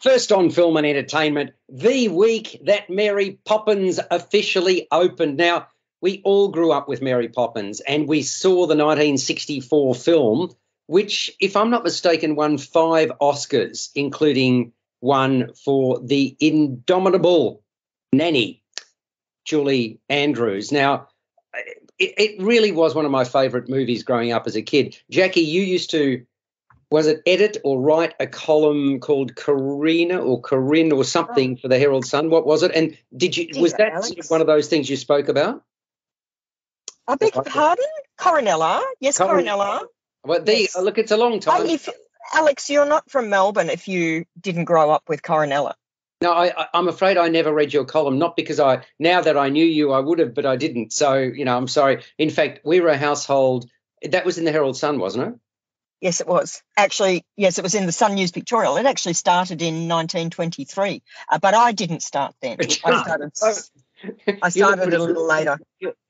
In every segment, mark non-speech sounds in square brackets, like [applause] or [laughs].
First on film and entertainment, the week that Mary Poppins officially opened. Now, we all grew up with Mary Poppins and we saw the 1964 film, which, if I'm not mistaken, won five Oscars, including one for the indomitable nanny, Julie Andrews. Now, it, it really was one of my favorite movies growing up as a kid. Jackie, you used to was it edit or write a column called Karina or Corinne or something for the Herald Sun? What was it? And did you was that sort of one of those things you spoke about? I beg your pardon, Corinella. Yes, Corin- Corinella. Well, there yes. look, it's a long time. If, Alex, you're not from Melbourne if you didn't grow up with Corinella. No, I, am afraid I never read your column. Not because I now that I knew you, I would have, but I didn't. So you know, I'm sorry. In fact, we were a household that was in the Herald Sun, wasn't it? Yes, it was. Actually, yes, it was in the Sun News Pictorial. It actually started in 1923, uh, but I didn't start then. I started, I started a little later.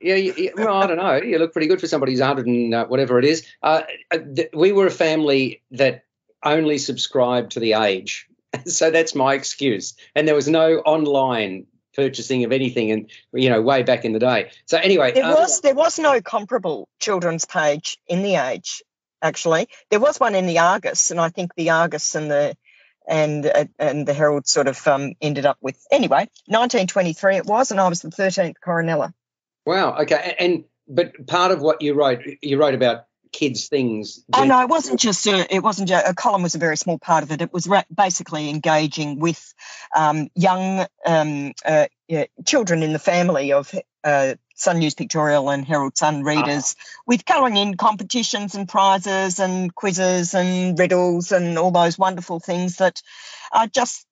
Yeah, well, I don't know. You look pretty good for somebody who's 100 and uh, whatever it is. Uh, uh, th- we were a family that only subscribed to the age. [laughs] so that's my excuse. And there was no online purchasing of anything and you know way back in the day so anyway there was um, there was no comparable children's page in the age actually. There was one in the Argus, and I think the Argus and the and uh, and the Herald sort of um, ended up with anyway. 1923 it was, and I was the 13th Corinella. Wow. Okay. And but part of what you wrote, you wrote about kids things. Oh no, it wasn't just a, it wasn't a, a, column was a very small part of it. It was ra- basically engaging with um, young um, uh, yeah, children in the family of uh, Sun News Pictorial and Herald Sun readers uh with colouring in competitions and prizes and quizzes and riddles and all those wonderful things that are just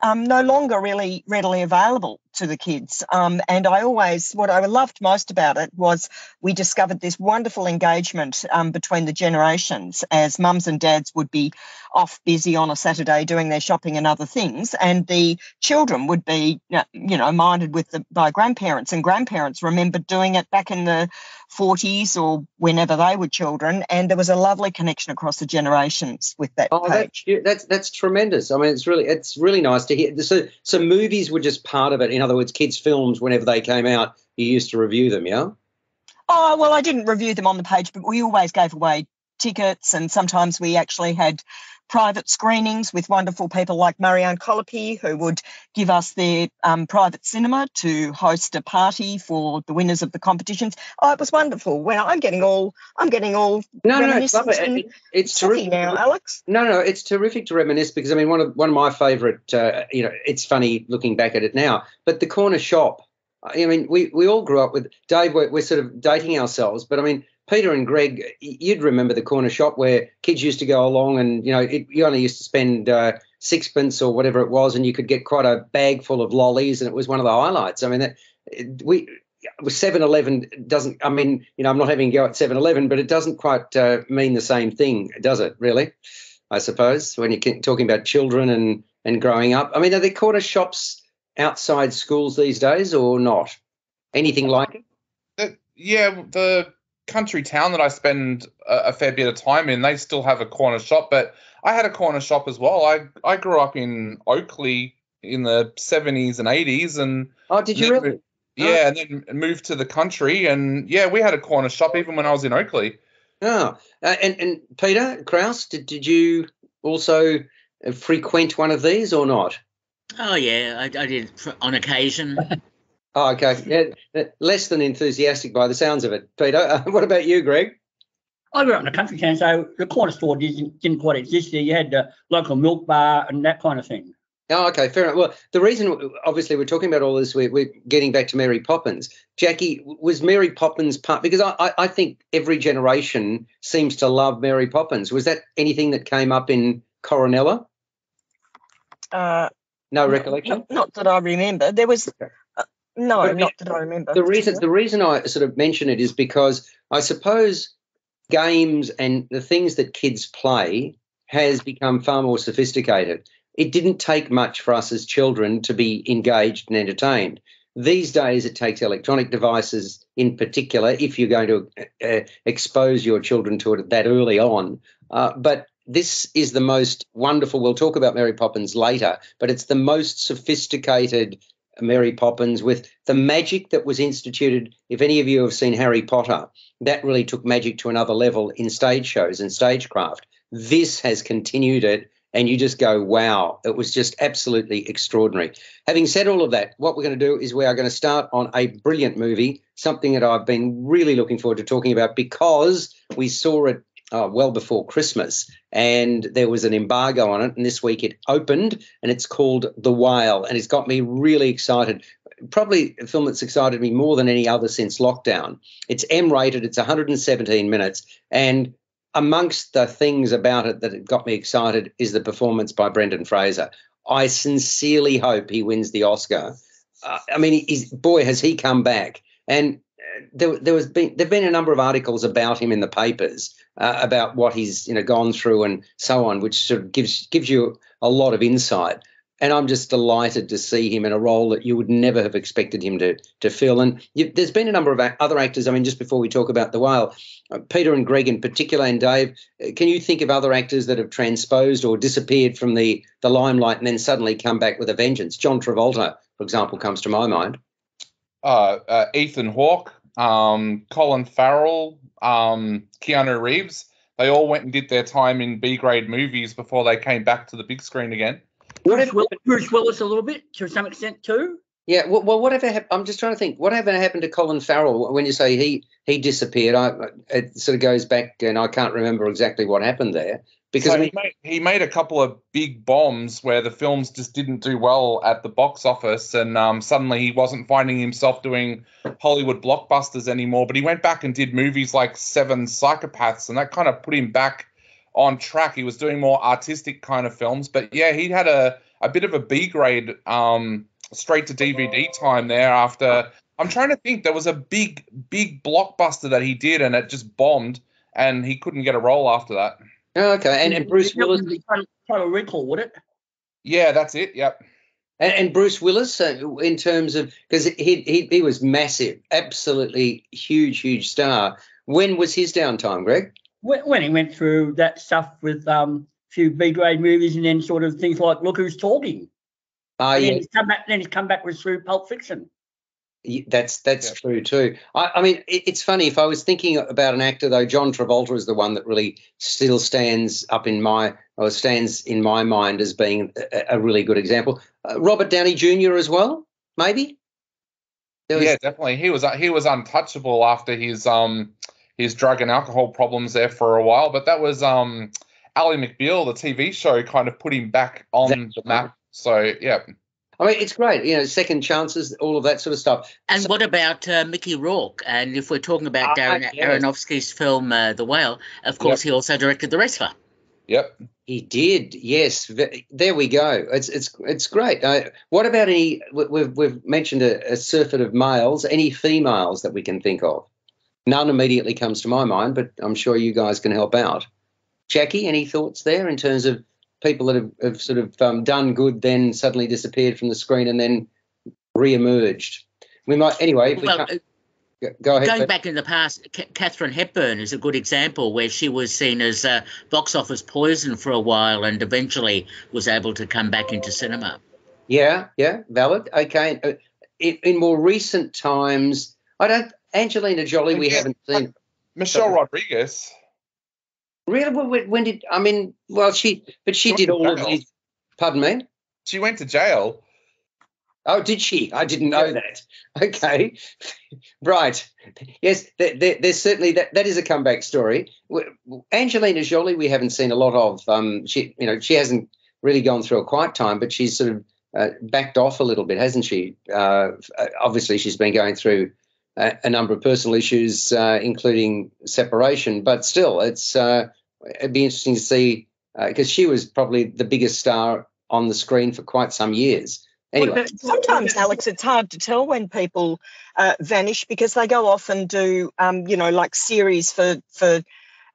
um, no longer really readily available to the kids. Um, and I always, what I loved most about it was we discovered this wonderful engagement um, between the generations as mums and dads would be off busy on a Saturday doing their shopping and other things, and the children would be, you know, minded with the, by grandparents, and grandparents remembered doing it back in the 40s or whenever they were children, and there was a lovely connection across the generations with that oh, page. That's, that's that's tremendous. I mean, it's really it's really nice to hear. So, so movies were just part of it. In other words, kids' films, whenever they came out, you used to review them, yeah? Oh, well, I didn't review them on the page, but we always gave away tickets, and sometimes we actually had private screenings with wonderful people like Marianne Colopy, who would give us their um, private cinema to host a party for the winners of the competitions. Oh, it was wonderful. When I'm getting all, I'm getting all no, no, it's, it. it's terrific now, Alex. No, no, it's terrific to reminisce because I mean, one of one of my favourite, uh, you know, it's funny looking back at it now, but the corner shop. I mean, we we all grew up with Dave. We're, we're sort of dating ourselves, but I mean Peter and Greg, you'd remember the corner shop where kids used to go along, and you know, it, you only used to spend uh, sixpence or whatever it was, and you could get quite a bag full of lollies, and it was one of the highlights. I mean, that, we 7-Eleven doesn't. I mean, you know, I'm not having a go at 7-Eleven, but it doesn't quite uh, mean the same thing, does it? Really? I suppose when you're talking about children and and growing up. I mean, are there corner shops outside schools these days, or not? Anything like it? Uh, yeah, the country town that I spend a, a, fair bit of time in, they still have a corner shop. But I had a corner shop as well. I I grew up in Oakleigh in the seventies and eighties, and oh, did you really? Yeah, oh. and then moved to the country, and yeah, we had a corner shop even when I was in Oakleigh. Oh, uh, and and Peter Kraus, did did you also frequent one of these or not? Oh yeah, I, I did on occasion. [laughs] Oh, okay. Yeah, less than enthusiastic by the sounds of it. Peter, uh, [laughs] what about you, Greg? I grew up in a country town, so the corner store didn't, didn't quite exist there. You had the local milk bar and that kind of thing. Oh, okay, fair enough. Well, the reason, obviously, we're talking about all this, we're, we're getting back to Mary Poppins. Jackie, was Mary Poppins part? Because I, I think every generation seems to love Mary Poppins. Was that anything that came up in Corinella? Uh, no recollection. Not, not, that I remember. There was okay. No, but not that I remember. The reason the reason I sort of mention it is because I suppose games and the things that kids play has become far more sophisticated. It didn't take much for us as children to be engaged and entertained. These days, it takes electronic devices in particular if you're going to uh, expose your children to it that early on. Uh, but this is the most wonderful. We'll talk about Mary Poppins later, but it's the most sophisticated Mary Poppins with the magic that was instituted. If any of you have seen Harry Potter, that really took magic to another level in stage shows and stagecraft. This has continued it, and you just go, wow, it was just absolutely extraordinary. Having said all of that, what we're going to do is we are going to start on a brilliant movie, something that I've been really looking forward to talking about because we saw it uh, well before Christmas, and there was an embargo on it. And this week it opened, and it's called The Whale, and it's got me really excited. Probably a film that's excited me more than any other since lockdown. It's M rated, it's 117 minutes, and amongst the things about it that got me excited is the performance by Brendan Fraser. I sincerely hope he wins the Oscar. Uh, I mean, boy, has he come back. And there, there was been there've been a number of articles about him in the papers uh, about what he's you know gone through and so on, which sort of gives gives you a lot of insight. And I'm just delighted to see him in a role that you would never have expected him to to fill. And you, there's been a number of other actors. I mean, just before we talk about the whale, uh, Peter and Greg in particular, and Dave, uh, can you think of other actors that have transposed or disappeared from the the limelight and then suddenly come back with a vengeance? John Travolta, for example, comes to my mind. Uh, uh, Ethan Hawke, um, Colin Farrell, um, Keanu Reeves. They all went and did their time in B grade movies before they came back to the big screen again. Bruce, Will, Bruce Willis a little bit to some extent too. Yeah, well, well whatever. Hap- I'm just trying to think. Whatever happened to Colin Farrell when you say he he disappeared? I, it sort of goes back, and I can't remember exactly what happened there. Because so he, made, he made a couple of big bombs where the films just didn't do well at the box office, and um, suddenly he wasn't finding himself doing Hollywood blockbusters anymore. But he went back and did movies like Seven Psychopaths, and that kind of put him back on track. He was doing more artistic kind of films, but yeah, he had a a bit of a B grade um, straight to DVD time there after. I'm trying to think. There was a big, big blockbuster that he did, and it just bombed, and he couldn't get a role after that. Oh, okay, and, and Bruce Willis. Total Recall, would it? Yeah, that's it. Yep. And, and Bruce Willis, uh, in terms of because he, he he was massive, absolutely huge, huge star. When was his downtime, Greg? When, when he went through that stuff with um a few B grade movies and then sort of things like Look Who's Talking. Ah, uh, yeah. Then he's come back. Then he's come back with through Pulp Fiction. That's that's true too. I, I mean, it, it's funny. If I was thinking about an actor, though, John Travolta is the one that really still stands up in my or stands in my mind as being a, a really good example. Uh, Robert Downey Jr. as well, maybe. Was, yeah, definitely. He was he was untouchable after his um his drug and alcohol problems there for a while, but that was um Ally McBeal, the TV show, kind of put him back on the map. So yeah. I mean, it's great, you know, second chances, all of that sort of stuff. And so, what about uh, Mickey Rourke? And if we're talking about uh, Darren yes. Aronofsky's film uh, The Whale, of course, yep. he also directed The Wrestler. Yep. He did. Yes. There we go. It's it's it's great. Uh, what about any? We've we've mentioned a, a surfeit of males. Any females that we can think of? None immediately comes to my mind, but I'm sure you guys can help out. Jackie, any thoughts there in terms of people that have, have sort of um, done good, then suddenly disappeared from the screen and then re-emerged. We might anyway. well, we go ahead. Going back in the past, Katharine Hepburn is a good example where she was seen as uh, box office poison for a while and eventually was able to come back into cinema. Yeah, yeah, valid. Okay. Uh, in, in more recent times, I don't. Angelina Jolie, we haven't seen. Michelle Rodriguez. Really? When, when did I mean? Well, she but she, she did all of these. Pardon me. She went to jail. Oh, did she? I didn't know that. [laughs] Okay, right. Yes, there, there, there's certainly that. That is a comeback story. Angelina Jolie, we haven't seen a lot of. Um, she, you know, she hasn't really gone through a quiet time, but she's sort of uh, backed off a little bit, hasn't she? Uh, obviously, she's been going through a, a number of personal issues, uh, including separation. But still, it's uh, it'd be interesting to see because uh, she was probably the biggest star on the screen for quite some years. Anyway. Sometimes, Alex, it's hard to tell when people uh, vanish because they go off and do, um, you know, like series for for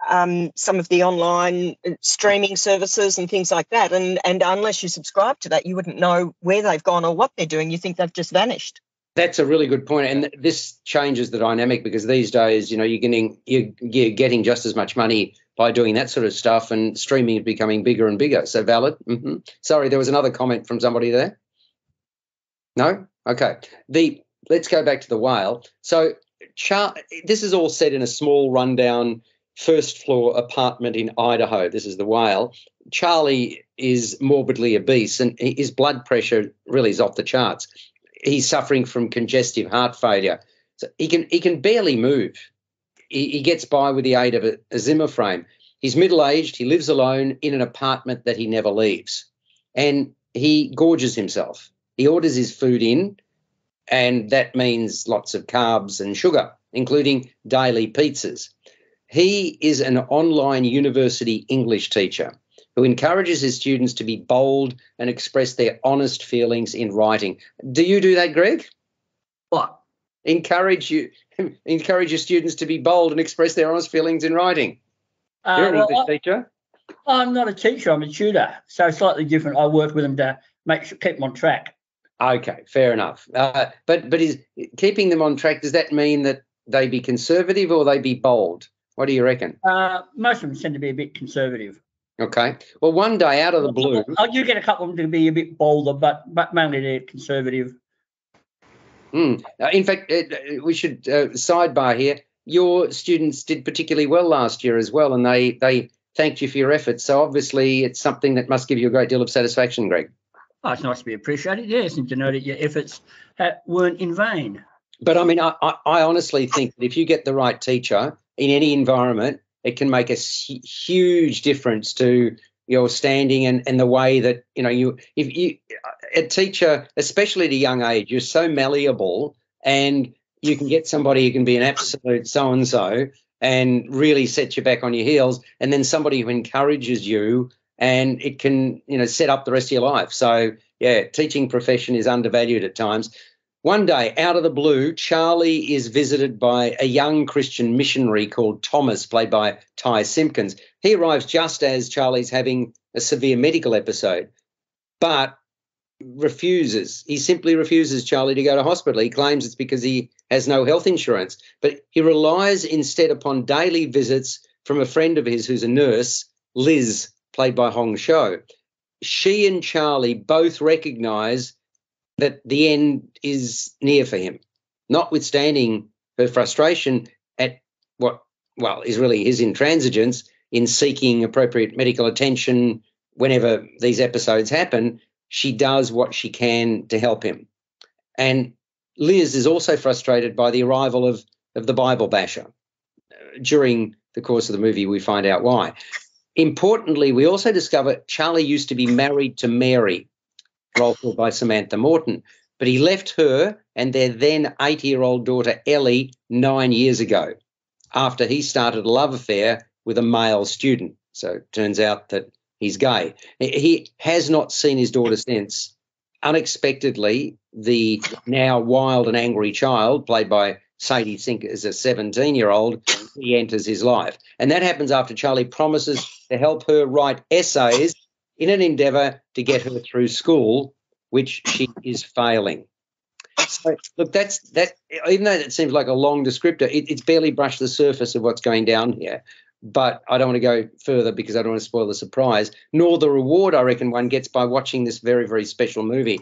um, some of the online uh, streaming services and things like that. And and unless you subscribe to that, you wouldn't know where they've gone or what they're doing. You think they've just vanished. That's a really good point, and this changes the dynamic because these days, you know, you're getting you're, you're getting just as much money by doing that sort of stuff, and streaming is becoming bigger and bigger. So valid. Mm-hmm. Sorry, there was another comment from somebody there. No, okay. The let's go back to the whale. So, Char- this is all set in a small, rundown first floor apartment in Idaho. This is the whale. Charlie is morbidly obese, and his blood pressure really is off the charts he's suffering from congestive heart failure. So he can he can barely move. He, he gets by with the aid of a, a Zimmer frame. He's middle aged. He lives alone in an apartment that he never leaves, and he gorges himself. He orders his food in, and that means lots of carbs and sugar, including daily pizzas. He is an online university English teacher who encourages his students to be bold and express their honest feelings in writing. Do you do that, Greg? What? Encourage you [laughs] encourage your students to be bold and express their honest feelings in writing. Uh, You're an well, English I, teacher. I'm not a teacher. I'm a tutor, so slightly different. I work with them to make sure, keep them on track. Okay, fair enough. Uh, but but is keeping them on track? Does that mean that they be conservative or they be bold? What do you reckon? Uh, most of them tend to be a bit conservative. Okay. Well, one day out of the blue. Oh, you get a couple of them to be a bit bolder, but but mainly they're conservative. Mm. in fact, we should uh, sidebar here. Your students did particularly well last year as well, and they they thanked you for your efforts. So obviously, it's something that must give you a great deal of satisfaction, Greg. Oh, it's nice to be appreciated, yes, and to know that your efforts weren't in vain. But I mean, I, I honestly think that if you get the right teacher in any environment, it can make a huge difference to your standing and, and the way that you know you if you a teacher especially at a young age you're so malleable and you can get somebody who can be an absolute so and so and really set you back on your heels and then somebody who encourages you and it can you know set up the rest of your life. So yeah teaching profession is undervalued at times one day, out of the blue, Charlie is visited by a young Christian missionary called Thomas, played by Ty Simpkins. He arrives just as Charlie's having a severe medical episode, but refuses. He simply refuses Charlie to go to hospital. He claims it's because he has no health insurance, but he relies instead upon daily visits from a friend of his who's a nurse, Liz, played by Hong Chau. She and Charlie both recognize that the end is near for him, notwithstanding her frustration at what, well, is really his intransigence in seeking appropriate medical attention whenever these episodes happen. She does what she can to help him. And Liz is also frustrated by the arrival of, of the Bible basher. Uh, during the course of the movie, we find out why. Importantly, we also discover Charlie used to be married to Mary, role played by Samantha Morton. But he left her and their then eight year old daughter Ellie nine years ago after he started a love affair with a male student. So it turns out that he's gay. He has not seen his daughter since. Unexpectedly, the now wild and angry child, played by Sadie Sink as a 17 year old, he enters his life. And that happens after Charlie promises to help her write essays in an endeavour to get her through school, which she is failing. So, look, that's that. Even though it seems like a long descriptor, it, it's barely brushed the surface of what's going down here. But I don't want to go further because I don't want to spoil the surprise, nor the reward I reckon one gets by watching this very, very special movie.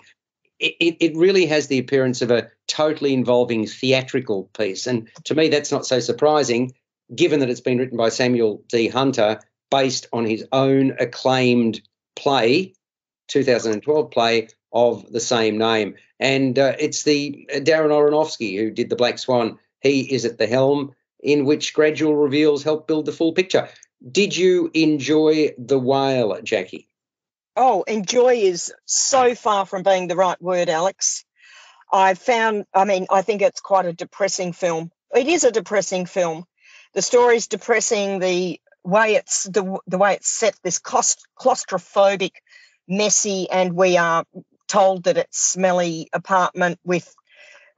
It, it, it really has the appearance of a totally involving theatrical piece. And to me, that's not so surprising, given that it's been written by Samuel D. Hunter, based on his own acclaimed play, 2012 play of the same name. And uh, it's the uh, Darren Aronofsky who did The Black Swan. He is at the helm, in which gradual reveals help build the full picture. Did you enjoy The Whale, Jackie? Oh, enjoy is so far from being the right word, Alex. I found, I mean, I think it's quite a depressing film. It is a depressing film. The story's depressing. The way it's the, the way it's set, this claustrophobic, messy, and we are told that it's smelly apartment with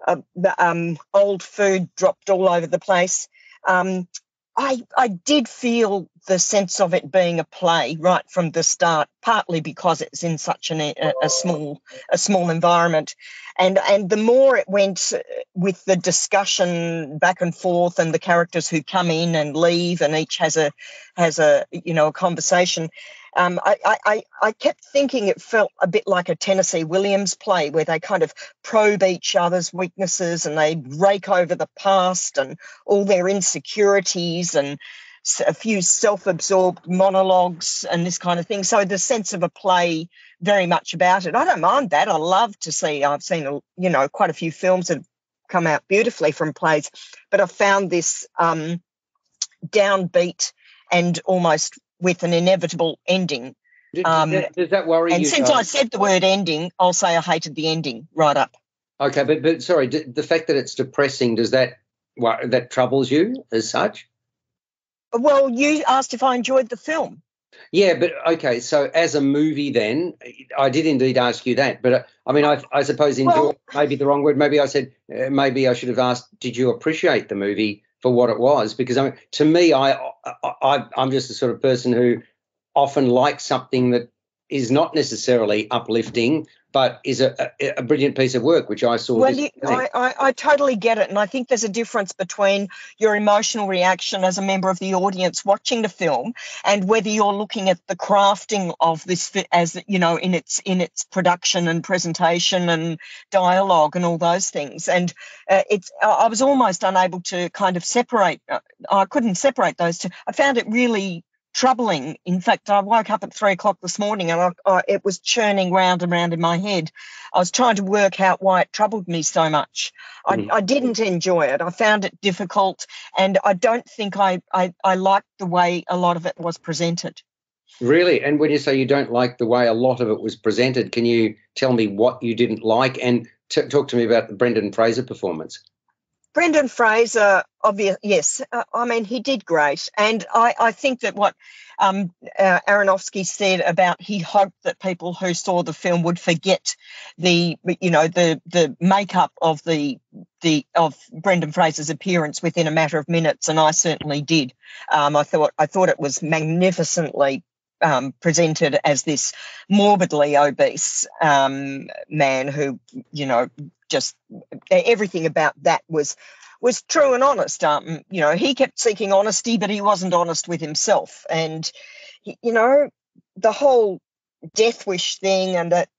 uh, um, old food dropped all over the place. Um, I, I did feel the sense of it being a play right from the start, partly because it's in such an, a, a small a small environment, and and the more it went uh, with the discussion back and forth and the characters who come in and leave and each has a has a you know a conversation, um, I, I, I kept thinking it felt a bit like a Tennessee Williams play where they kind of probe each other's weaknesses and they rake over the past and all their insecurities and a few self-absorbed monologues and this kind of thing. So the sense of a play very much about it. I don't mind that. I love to see. I've seen you know quite a few films that come out beautifully from plays, but I found this um, downbeat and almost with an inevitable ending. Does, um, that, does that worry and you? And since I said the word ending, I'll say I hated the ending right up. Okay, but but sorry, the fact that it's depressing does that that troubles you as such? Well, you asked if I enjoyed the film. Yeah, but okay. So as a movie, then I did indeed ask you that. But uh, I mean, I, I suppose enjoy well, maybe the wrong word. Maybe I said uh, maybe I should have asked, did you appreciate the movie for what it was? Because I mean, to me, I, I I'm just the sort of person who often likes something that is not necessarily uplifting but is a, a, a, brilliant piece of work, which I saw. Well, you, I, I, I, totally get it. And I think there's a difference between your emotional reaction as a member of the audience watching the film and whether you're looking at the crafting of this as, you know, in its in its production and presentation and dialogue and all those things. And uh, it's I was almost unable to kind of separate. Uh, I couldn't separate those two. I found it really troubling. In fact, I woke up at three o'clock this morning and I, I, it was churning round and round in my head. I was trying to work out why it troubled me so much. I, mm. I didn't enjoy it. I found it difficult, and I don't think I, I, I liked the way a lot of it was presented. Really? And when you say you don't like the way a lot of it was presented, can you tell me what you didn't like and t- talk to me about the Brendan Fraser performance? Brendan Fraser, obvious, yes. Uh, I mean, he did great, and I, I think that what um, uh, Aronofsky said about he hoped that people who saw the film would forget the, you know, the the makeup of the the of Brendan Fraser's appearance within a matter of minutes, and I certainly did. Um, I thought I thought it was magnificently um, presented as this morbidly obese um, man who, you know, just everything about that was was true and honest. Um, you know, he kept seeking honesty, but he wasn't honest with himself. And you know, the whole death wish thing and that,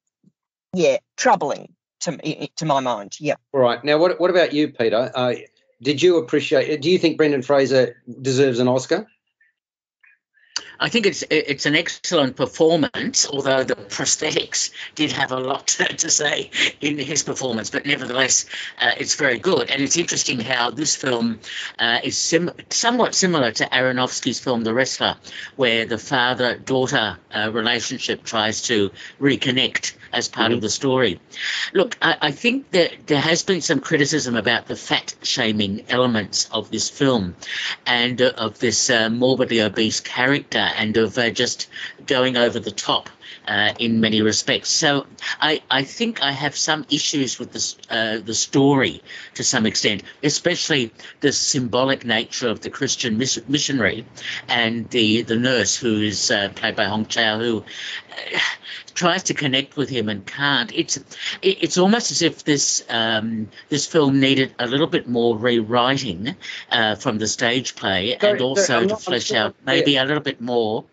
yeah, troubling to to my mind. Yeah. All right. Now, what what about you, Peter? Uh, did you appreciate? Do you think Brendan Fraser deserves an Oscar? I think it's it's an excellent performance, although the prosthetics did have a lot [laughs] to, say in his performance, but nevertheless, uh, it's very good. And it's interesting how this film uh, is sim- somewhat similar to Aronofsky's film The Wrestler, where the father daughter uh, relationship tries to reconnect as part mm-hmm. of the story. Look, I, I, think that there has been some criticism about the fat shaming elements of this film and uh, of this uh, morbidly obese character and of uh, just going over the top. Uh, in many respects. So I, I think I have some issues with this, uh, the story to some extent, especially the symbolic nature of the Christian miss- missionary and the, the nurse who is uh, played by Hong Chau, who uh, tries to connect with him and can't. It's it's almost as if this um, this film needed a little bit more rewriting uh, from the stage play, and also to flesh out maybe a little bit more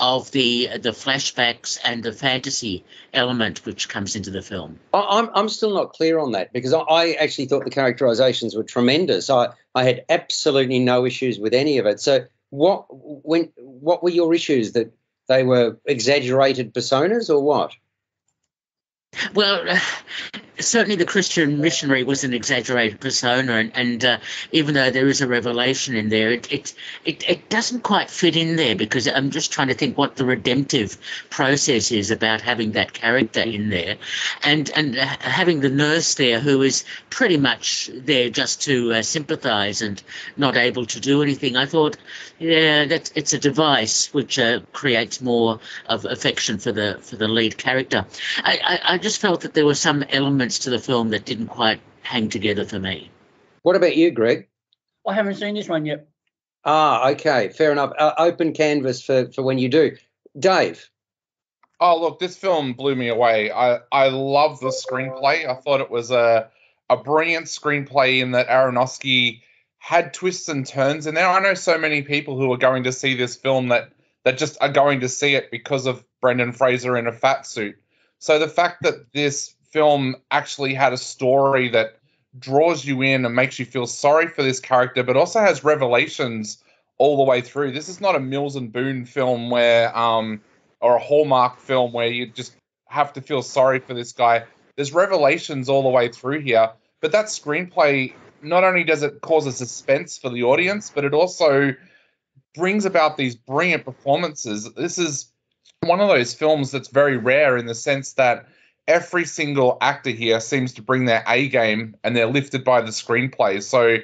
of the the flashbacks and the fantasy element which comes into the film. I'm I'm still not clear on that because I actually thought the characterizations were tremendous. I I had absolutely no issues with any of it. So what when what were your issues that they were exaggerated personas or what? Well, certainly the Christian missionary was an exaggerated persona, and, and uh, even though there is a revelation in there, it, it, it it doesn't quite fit in there because I'm just trying to think what the redemptive process is about having that character in there, and and uh, having the nurse there who is pretty much there just to uh, sympathise and not able to do anything. I thought, yeah, that it's a device which uh, creates more of affection for the for the lead character. I, I, I just felt that there were some elements elements to the film that didn't quite hang together for me. What about you, Greg? I haven't seen this one yet. Ah, okay, fair enough. Uh, open canvas for for when you do, Dave. Oh look, this film blew me away. I I love the screenplay. I thought it was a a brilliant screenplay in that Aronofsky had twists and turns and there. I know so many people who are going to see this film that that just are going to see it because of Brendan Fraser in a fat suit. So the fact that this film actually had a story that draws you in and makes you feel sorry for this character, but also has revelations all the way through. This is not a Mills and Boon film where um or a Hallmark film where you just have to feel sorry for this guy. There's revelations all the way through here, but that screenplay not only does it cause a suspense for the audience, but it also brings about these brilliant performances. This is one of those films that's very rare in the sense that every single actor here seems to bring their A game and they're lifted by the screenplay. So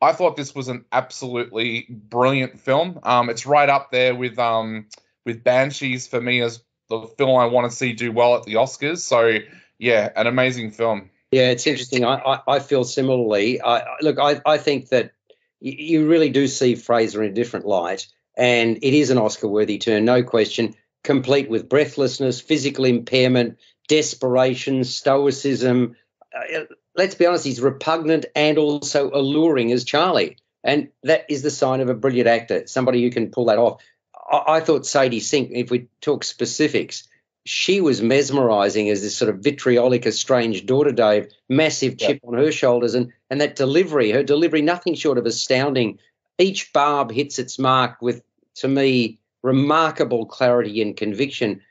I thought this was an absolutely brilliant film. Um, it's right up there with um, with Banshees for me as the film I want to see do well at the Oscars. So yeah, an amazing film. Yeah, it's interesting. I, I, I feel similarly. I, look, I, I think that you really do see Fraser in a different light, and it is an Oscar-worthy turn, no question. Complete with breathlessness, physical impairment, desperation, stoicism. Uh, let's be honest, he's repugnant and also alluring as Charlie, and that is the sign of a brilliant actor, somebody who can pull that off. I, I thought Sadie Sink, if we talk specifics, she was mesmerizing as this sort of vitriolic, estranged daughter, Dave, massive chip on her shoulders, and and that delivery, her delivery, nothing short of astounding. Each barb hits its mark with, to me, remarkable clarity and conviction.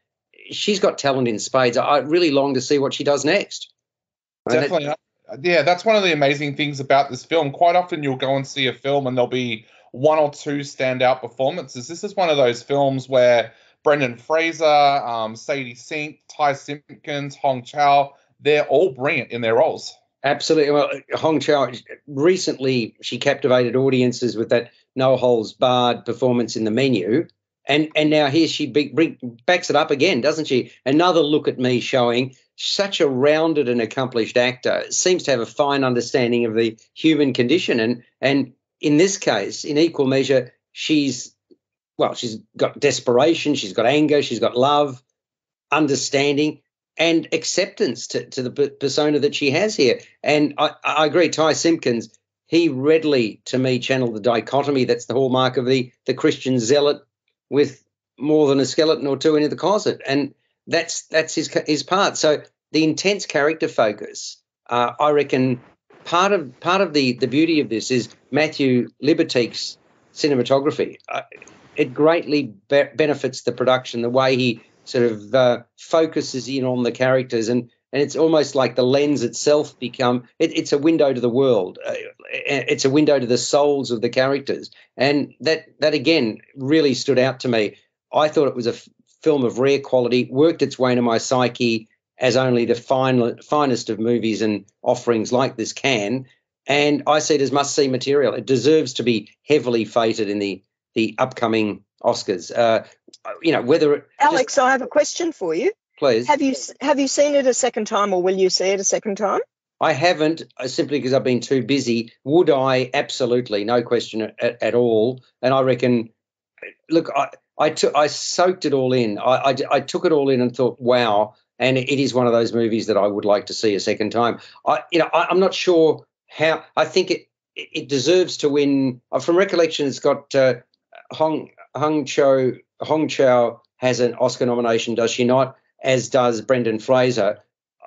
She's got talent in spades. I really long to see what she does next. Definitely. yeah, that's one of the amazing things about this film. Quite often you'll go and see a film and there'll be one or two standout performances. This is one of those films where Brendan Fraser, um, Sadie Sink, Ty Simpkins, Hong Chau, they're all brilliant in their roles. Absolutely. Well, Hong Chau recently she captivated audiences with that no holds barred performance in the menu, and and now here she be, bring, backs it up again, doesn't she? Another look at me showing such a rounded and accomplished actor seems to have a fine understanding of the human condition, and and in this case, in equal measure, she's well, she's got desperation, she's got anger, she's got love, understanding, and acceptance to, to the persona that she has here. And I, I agree, Ty Simpkins, he readily, to me, channeled the dichotomy that's the hallmark of the, the Christian zealot with more than a skeleton or two in the closet. And that's that's his his part. So the intense character focus, uh, I reckon, part of part of the the beauty of this is Matthew Libatique's cinematography. Uh, it greatly be- benefits the production the way he sort of uh, focuses in on the characters and and it's almost like the lens itself become it, it's a window to the world. Uh, it's a window to the souls of the characters. And that that again really stood out to me. I thought it was a f- film of rare quality worked its way into my psyche as only the fine, finest of movies and offerings like this can. And i see it as must see material. It deserves to be heavily feted in the the upcoming Oscars. Uh, you know, whether Alex, just, I have a question for you. Please. Have you have you seen it a second time, or will you see it a second time? I haven't uh, simply because I've been too busy. Would I? Absolutely, no question at, at all. And I reckon, look, I I took I soaked it all in. I, I, I took it all in and thought, wow. And it is one of those movies that I would like to see a second time. I you know I, I'm not sure how. I think it it deserves to win. Uh, from recollection, it's got uh, Hong Hong Cho Hong Chau has an Oscar nomination, does she not? As does Brendan Fraser.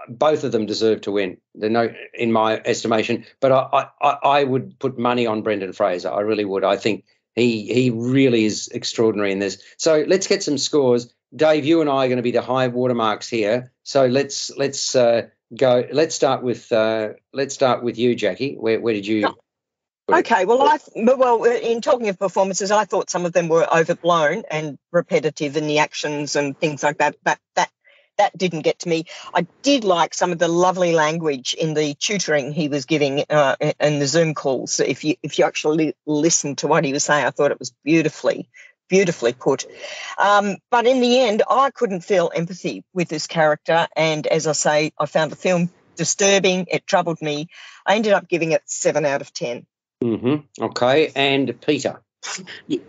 Both of them deserve to win. They're no, in my estimation. But I, I, I would put money on Brendan Fraser. I really would. I think he he really is extraordinary in this. So let's get some scores. Dave, you and I are going to be the high watermarks here. So let's let's uh, go. Let's start with uh, let's start with you, Jackie. Where where did you? Okay, well, I well in talking of performances, I thought some of them were overblown and repetitive in the actions and things like that. But that that didn't get to me. I did like some of the lovely language in the tutoring he was giving uh, in the Zoom calls. If you if you actually listen to what he was saying, I thought it was beautifully beautifully put. Um, but in the end, I couldn't feel empathy with this character, and as I say, I found the film disturbing. It troubled me. I ended up giving it seven out of ten. Mm-hmm. Okay, and Peter.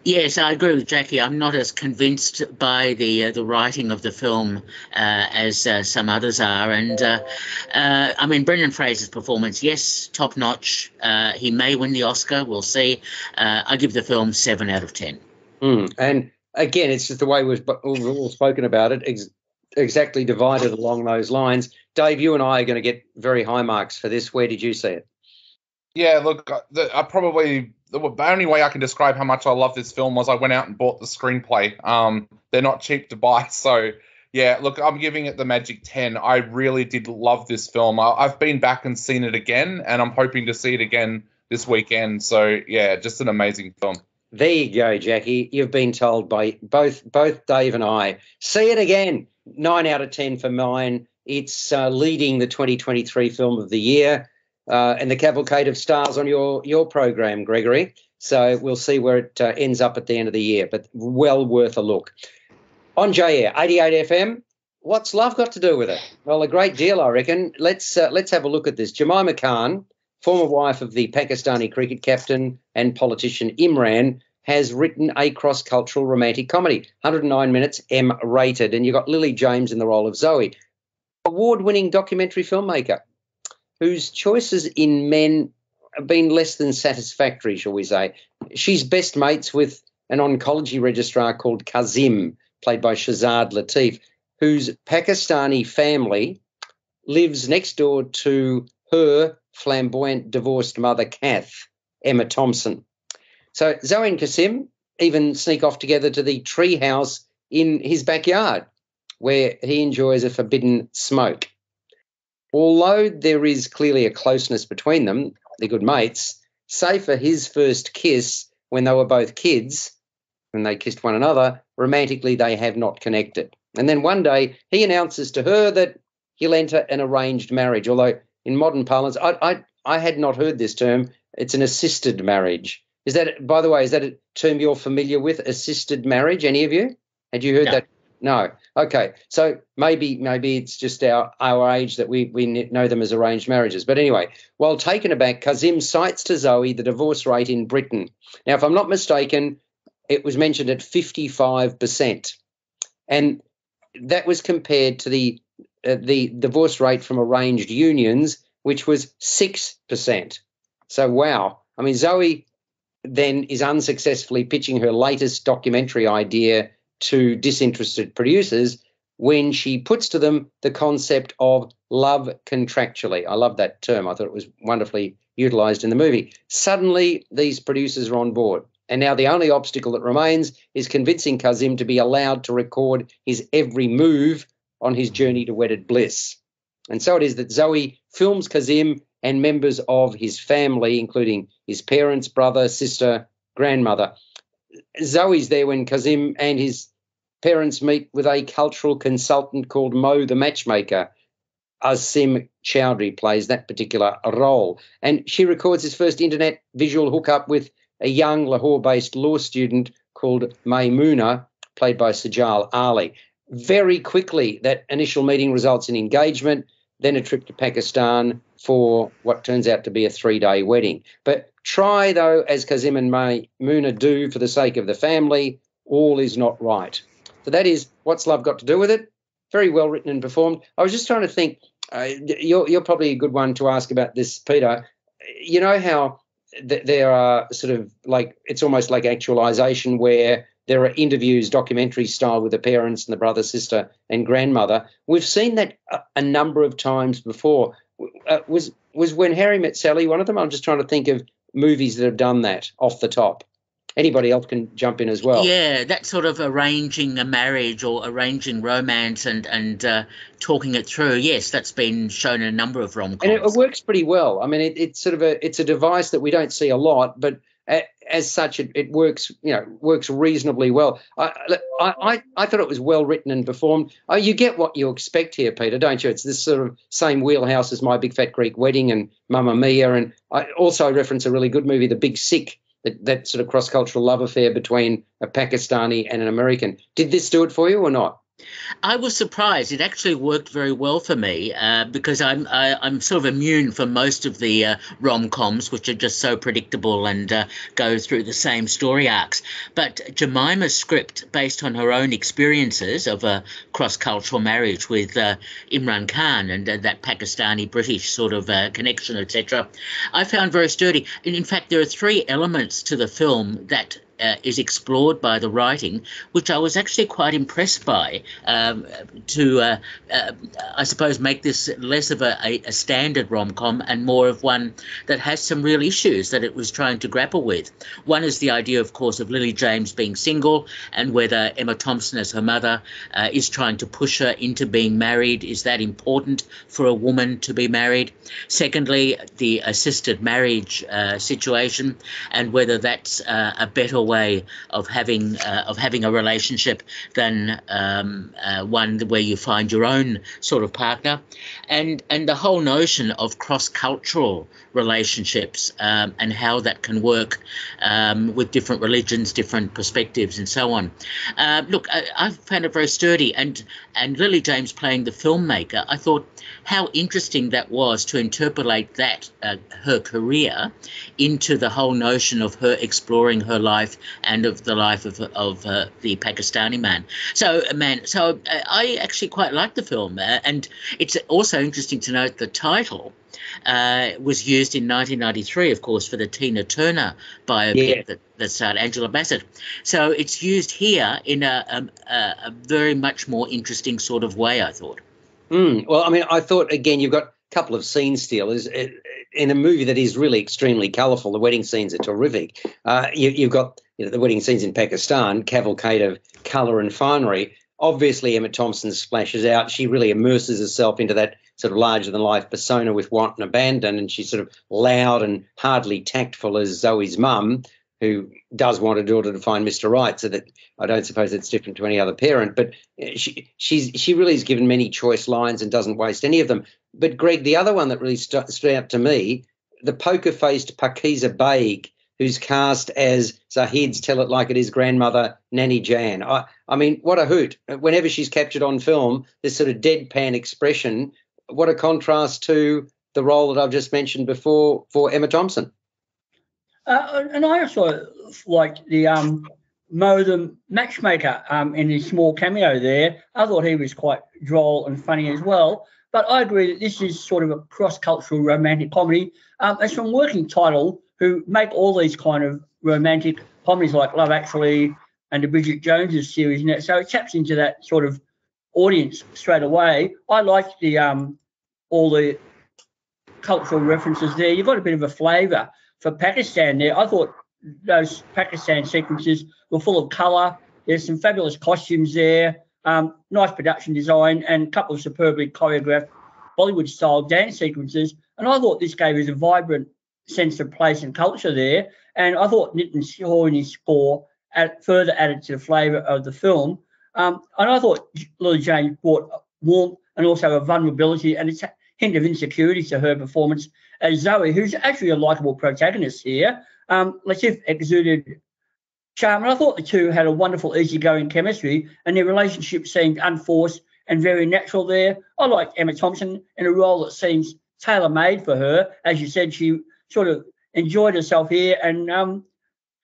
Yes, I agree with Jackie. I'm not as convinced by the uh, the writing of the film uh, as uh, some others are, and uh, uh, I mean Brendan Fraser's performance, yes, top notch. Uh, he may win the Oscar. We'll see. I give the film seven out of ten. Mm. And again, it's just the way we've, we've all spoken about it. Ex- exactly divided along those lines. Dave, you and I are going to get very high marks for this. Where did you see it? Yeah, look, the, I probably the only way I can describe how much I love this film was I went out and bought the screenplay. Um, they're not cheap to buy, [laughs] so yeah. Look, I'm giving it the magic ten. I really did love this film. I, I've been back and seen it again, and I'm hoping to see it again this weekend. So yeah, just an amazing film. There you go, Jackie. You've been told by both both Dave and I. See it again. Nine out of ten for mine. It's uh, leading the 2023 film of the year uh, and the cavalcade of stars on your your program, Gregory. So we'll see where it uh, ends up at the end of the year, but well worth a look. On J Air 88 FM, what's love got to do with it? Well, a great deal, I reckon. Let's uh, let's have a look at this. Jemima Khan, former wife of the Pakistani cricket captain and politician Imran, has written a cross-cultural romantic comedy, 109 minutes, M rated, and you've got Lily James in the role of Zoe, award-winning documentary filmmaker whose choices in men have been less than satisfactory, shall we say. She's best mates with an oncology registrar called Kazim, played by Shazad Latif, whose Pakistani family lives next door to her flamboyant divorced mother, Kath, Emma Thompson. So Zoe and Kazim even sneak off together to the tree house in his backyard, where he enjoys a forbidden smoke although there is clearly a closeness between them, they're good mates, say for his first kiss when they were both kids, when they kissed one another, romantically they have not connected. And then one day he announces to her that he'll enter an arranged marriage, although in modern parlance, I, I, I had not heard this term. It's an assisted marriage. Is that, by the way, is that a term you're familiar with? Assisted marriage? Any of you? Had you heard that no. Okay. So maybe maybe it's just our our age that we we know them as arranged marriages. But anyway, while taken aback, Kazim cites to Zoe the divorce rate in Britain. Now, if I'm not mistaken, it was mentioned at 55%, and that was compared to the uh, the divorce rate from arranged unions, which was six percent. So wow. I mean, Zoe then is unsuccessfully pitching her latest documentary idea to disinterested producers when she puts to them the concept of love contractually. I love that term. I thought it was wonderfully utilized in the movie. Suddenly, these producers are on board. And now the only obstacle that remains is convincing Kazim to be allowed to record his every move on his journey to wedded bliss. And so it is that Zoe films Kazim and members of his family, including his parents, brother, sister, grandmother, Zoe's there when Kazim and his parents meet with a cultural consultant called Mo the matchmaker. Asim Chowdhury plays that particular role. And she records his first internet visual hookup with a young Lahore based law student called Maimuna, played by Sajal Ali. Very quickly, that initial meeting results in engagement, then a trip to Pakistan for what turns out to be a three day wedding. But Try, though, as Kazim and Maimuna do for the sake of the family, all is not right. So that is what's love got to do with it? Very well written and performed. I was just trying to think. Uh, you're, you're probably a good one to ask about this, Peter. You know how th- there are sort of like it's almost like actualization where there are interviews, documentary style, with the parents and the brother, sister, and grandmother. We've seen that a, a number of times before. Uh, was was when Harry met Sally one of them? I'm just trying to think of movies that have done that off the top. Anybody else can jump in as well. Yeah, that sort of arranging a marriage or arranging romance and and uh, talking it through. Yes, that's been shown in a number of rom coms. And it, it, works pretty well. I mean, it, it's sort of a it's a device that we don't see a lot, but as such, it, it works, you know, works reasonably well. I, I, I thought it was well written and performed. Oh, you get what you expect here, Peter, don't you? It's this sort of same wheelhouse as My Big Fat Greek Wedding and Mamma Mia, and I also reference a really good movie, The Big Sick, that, that sort of cross cultural love affair between a Pakistani and an American. Did this do it for you or not? I was surprised. It actually worked very well for me uh, because I'm I, i am sort of immune from most of the uh, rom coms, which are just so predictable and uh, go through the same story arcs. But Jemima's script, based on her own experiences of a cross cultural marriage with uh, Imran Khan and uh, that Pakistani British sort of uh, connection, etc., I found very sturdy. And in fact, there are three elements to the film that uh, is explored by the writing, which I was actually quite impressed by. Um, to, uh, uh, I suppose, make this less of a, a, a standard rom com and more of one that has some real issues that it was trying to grapple with. One is the idea, of course, of Lily James being single and whether Emma Thompson, as her mother, uh, is trying to push her into being married. Is that important for a woman to be married? Secondly, the assisted marriage uh, situation and whether that's uh, a better way of having uh, of having a relationship than um, uh, one where you find your own sort of partner, and and the whole notion of cross cultural relationships um, and how that can work um, with different religions, different perspectives, and so on. Uh, look, I, I, found it very sturdy, and and Lily James playing the filmmaker, I thought how interesting that was to interpolate that uh, her career into the whole notion of her exploring her life and of the life of of uh, the Pakistani man. So, uh, man, so uh, I actually quite like the film, uh, and it's also interesting to note the title uh, was used in 1993, of course, for the Tina Turner biopic yeah. that, that starred Angela Bassett. So it's used here in a, um, a, a very much more interesting sort of way, I thought. Mm, well, I mean, I thought again, you've got a couple of scene stealers in a movie that is really extremely colourful. The wedding scenes are terrific. Uh, you, have got you know, the wedding scenes in Pakistan, cavalcade of colour and finery. Obviously, Emma Thompson splashes out. She really immerses herself into that sort of larger than life persona with wanton abandon, and she's sort of loud and hardly tactful as Zoe's mum, who does want her daughter to find Mr. Right. So that I don't suppose it's different to any other parent, but uh, she she's she really is given many choice lines and doesn't waste any of them. But Greg, the other one that really st- stood out to me, the poker-faced Pakiza Baig, who's cast as Zahid's Tell It Like It Is grandmother, Nanny Jan. I, I mean, what a hoot. Whenever she's captured on film, this sort of deadpan expression, what a contrast to the role that I've just mentioned before for Emma Thompson. Uh, and I also like the um, matchmaker um, in his small cameo there. I thought he was quite droll and funny as well. But I agree that this is sort of a cross-cultural romantic comedy. Um, it's from Working Title, who make all these kind of romantic comedies like Love Actually and the Bridget Joneses series. And so it taps into that sort of audience straight away. I like the um, all the cultural references there. You've got a bit of a flavour for Pakistan there. I thought those Pakistan sequences were full of colour. There's some fabulous costumes there, um, nice production design, and a couple of superbly choreographed Bollywood style dance sequences. And I thought this gave us a vibrant sense of place and culture there. And I thought Nitin Sawhney in his score add, further added to the flavour of the film. Um, and I thought Lily James brought warmth and also a vulnerability and a hint of insecurity to her performance as Zoe, who's actually a likable protagonist here. Um, Latif exuded charm, and I thought the two had a wonderful, easygoing chemistry, and their relationship seemed unforced and very natural there. I like Emma Thompson in a role that seems tailor made for her. As you said, she sort of enjoyed herself here and um,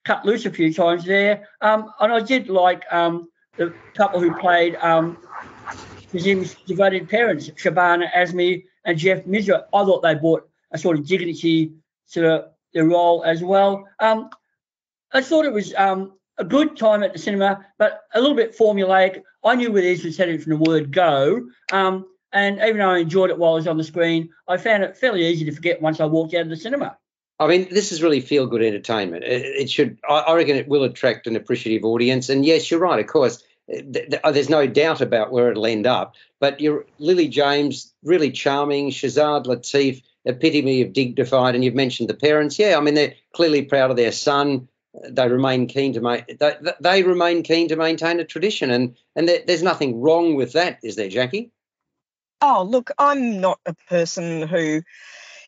cut loose a few times there. Um, and I did like um, the couple who played um, Kazim's devoted parents, Shabana Azmi and Jeff Mirza. I thought they brought a sort of dignity to the, role as well. Um, I thought it was um, a good time at the cinema, but a little bit formulaic. I knew where these was headed from the word go. Um, and even though I enjoyed it while I was on the screen, I found it fairly easy to forget once I walked out of the cinema. I mean, this is really feel good entertainment. It, it should, I, reckon, it will attract an appreciative audience. And yes, you're right. Of course, Oh, there's no doubt about where it'll end up. But you're Lily James, really charming. Shazad Latif, epitome of dignified. And you've mentioned the parents. Yeah, I mean, they're clearly proud of their son. They remain keen to make. They, they remain keen to maintain a tradition, and and there, there's nothing wrong with that, is there, Jackie? Oh, look, I'm not a person who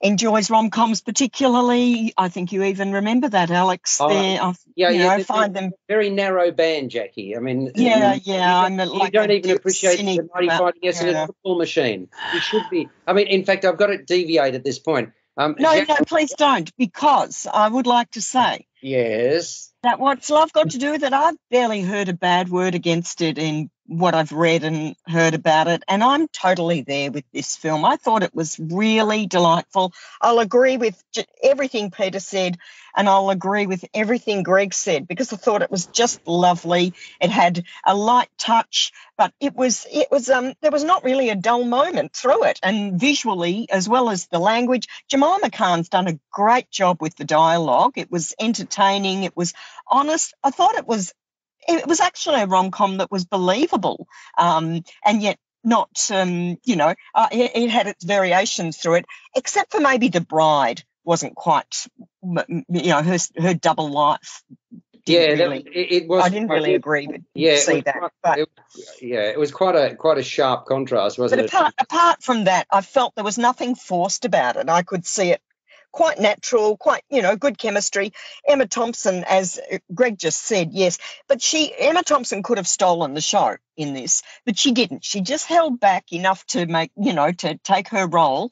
enjoys rom coms particularly. I think you even remember that, Alex. Oh, there, I, Yeah, you yeah. know, find them. very narrow band, Jackie. I mean, Yeah, you- yeah. You, I'm a, you don't even appreciate the mighty fighting Essendon yeah. football machine. You should be. I mean, in fact, I've got to deviate at this point. Um, No, no, please don't, because I would like to say Yes. that what's love got to do with it? I've barely heard a bad word against it in what I've read and heard about it, and I'm totally there with this film. I thought it was really delightful. I'll agree with everything Peter said, and I'll agree with everything Greg said because I thought it was just lovely. It had a light touch, but it was it was um there was not really a dull moment through it, and visually as well as the language, Jemima Khan's done a great job with the dialogue. It was entertaining. It was honest. I thought it was it was actually a rom com that was believable, um, and yet not um, you know uh, it, it had its variations through it, except for maybe the bride wasn't quite you know her her double life. Yeah, didn't that, really, it, it was. I didn't really agree with Yeah, it see was that, quite- but. it- yeah, it was quite a quite a sharp contrast, wasn't But it? apart, apart from that, I felt there was nothing forced about it. I could see it quite natural, quite, you know, good chemistry. Emma Thompson, as Greg just said, yes, but she, Emma Thompson could have stolen the show in this, but she didn't. She just held back enough to make, you know, to take her role